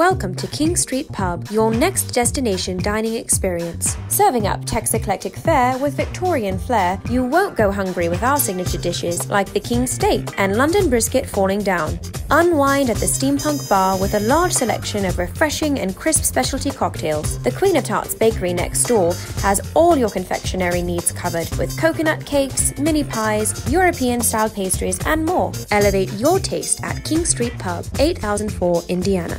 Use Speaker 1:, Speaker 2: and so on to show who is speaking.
Speaker 1: Welcome to King Street Pub, your next destination dining experience. Serving up Tex eclectic fare with Victorian flair, you won't go hungry with our signature dishes like the King Steak and London brisket falling down. Unwind at the Steampunk Bar with a large selection of refreshing and crisp specialty cocktails. The Queen of Tarts bakery next door has all your confectionery needs covered with coconut cakes, mini pies, European style pastries, and more. Elevate your taste at King Street Pub, 8004 Indiana.